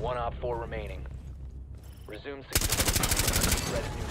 One op four remaining. Resume neutral.